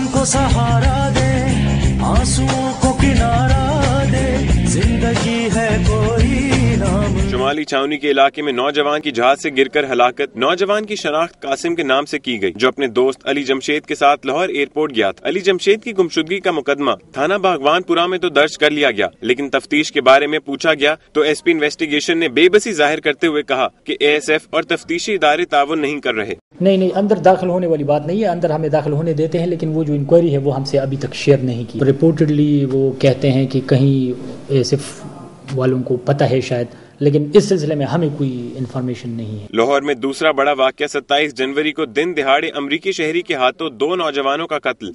हमको सहारा दे आंसुओं को किनारा शुमाली छावनी के इलाके में नौजवान की जहाज़ से गिरकर हलाकत, नौजवान की शनाख्त कासिम के नाम से की गई, जो अपने दोस्त अली जमशेद के साथ लाहौर एयरपोर्ट गया था। अली जमशेद की गुमशुदगी का मुकदमा थाना बागवानपुरा में तो दर्ज कर लिया गया, लेकिन तफ्तीश के बारे में पूछा गया तो एसपी इन्वेस्टिगेशन ने बेबसी ज़ाहिर करते हुए कहा कि एएसएफ और तफ्तीशी इदारे ताउन नहीं कर रहे। नहीं नहीं, अंदर दाखिल होने वाली बात नहीं है। अंदर हमें दाखिल होने देते हैं, लेकिन वो जो इंक्वायरी है, वो हमसे अभी तक शेयर नहीं की। रिपोर्टेडली वो कहते हैं कि कहीं एएसएफ वालों को पता है शायद लेकिन इस सिलसिले में हमें कोई इन्फॉर्मेशन नहीं है। लाहौर में दूसरा बड़ा वाक्य 27 जनवरी को दिन दिहाड़े अमरीकी शहरी के हाथों दो नौजवानों का कत्ल।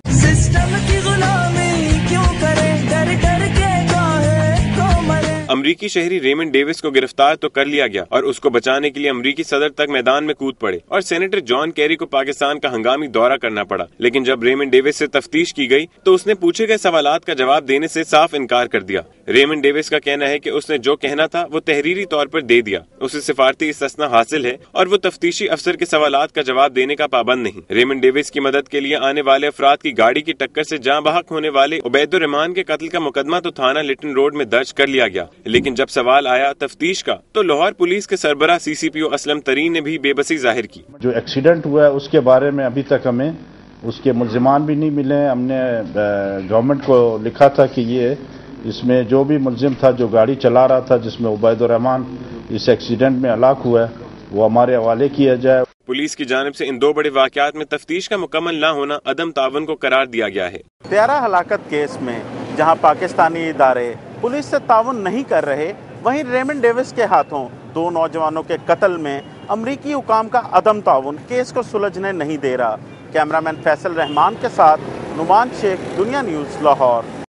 अमरीकी शहरी रेमन डेविस को गिरफ़्तार तो कर लिया गया और उसको बचाने के लिए अमरीकी सदर तक मैदान में कूद पड़े और सेनेटर जॉन कैरी को पाकिस्तान का हंगामी दौरा करना पड़ा। लेकिन जब रेमन डेविस से तफ्तीश की गई तो उसने पूछे गए सवाल का जवाब देने से साफ़ इनकार कर दिया। रेमन डेविस का कहना है कि उसने जो कहना था, वो तहरीरी तौर पर दे दिया। उसे सिफारती इस्तना हासिल है और वो तफ्तीशी अफसर के सवाल का जवाब देने का पाबंद नहीं। रेमन डेविस की मदद के लिए आने वाले अफराद की गाड़ी की टक्कर से जहाँ बहक होने वाले उबैदुर रहमान के कत्ल का मुकदमा तो थाना लिटन रोड में दर्ज कर लिया गया। लेकिन जब सवाल आया तफ्तीश का तो लाहौर पुलिस के सरबरा सीसीपीओ असलम तरीन ने भी बेबसी ज़ाहिर की। जो एक्सीडेंट हुआ है उसके बारे में अभी तक हमें उसके मुलजमान भी नहीं मिले हमने गवर्नमेंट को लिखा था कि ये इसमें जो भी मुलजिम था जो गाड़ी चला रहा था जिसमें उबैदुररहमान इस एक्सीडेंट में हलाक हुआ है वो हमारे हवाले किया जाए। पुलिस की जानब से इन दो बड़े वाकत में तफ्तीश का मुकम्मल न होना अदम तावन को करार दिया गया है। त्यारा हलाकत केस में जहाँ पाकिस्तानी इदारे पुलिस से ताउन नहीं कर रहे, वहीं रेमन डेविस के हाथों दो नौजवानों के कत्ल में अमरीकी हुकाम का अदम ताउन केस को सुलझने नहीं दे रहा। कैमरामैन फैसल रहमान के साथ नुमान शेख, दुनिया न्यूज़, लाहौर।